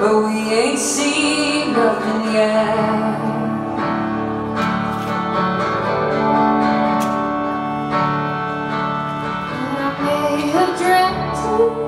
But we ain't seen nothing yet. I may have dreamt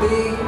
be